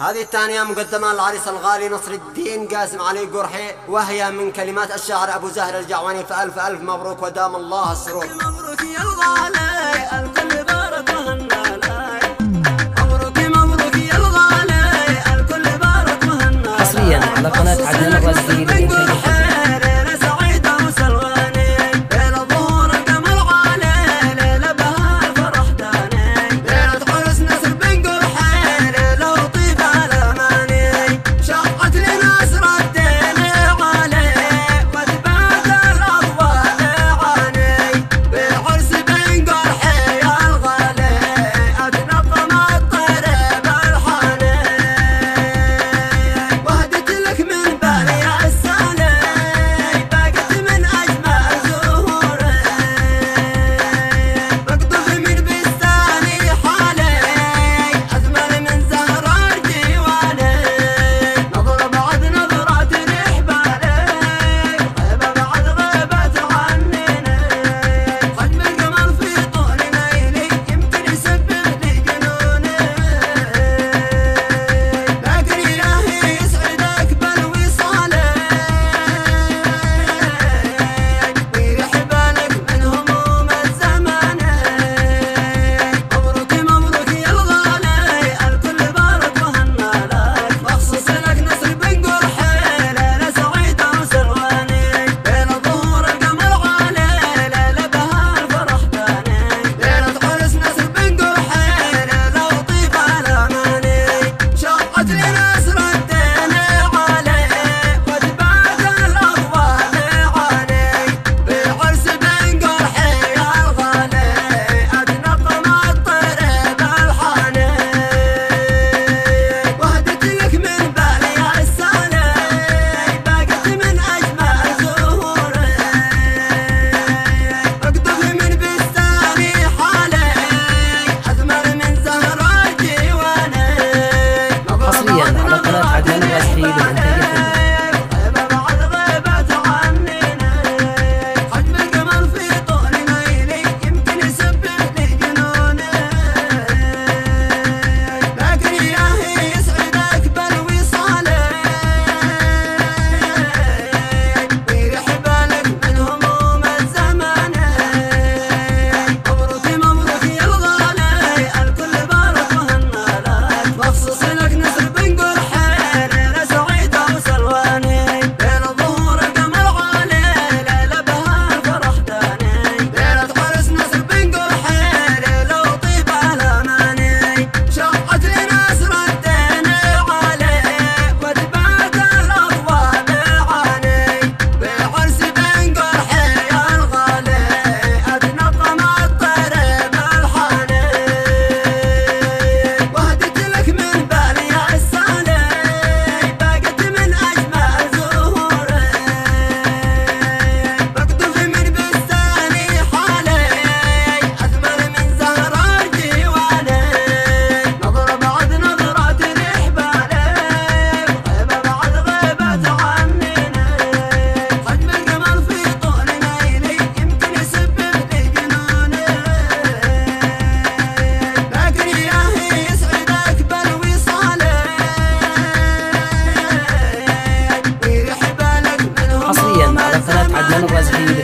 هذه الثانية مقدمة للعريس الغالي نصر الدين قاسم علي قرحي وهي من كلمات الشاعر أبو زهر الجعواني فألف ألف مبروك ودام الله السرور. مبروك يا الغالي Eu não gosto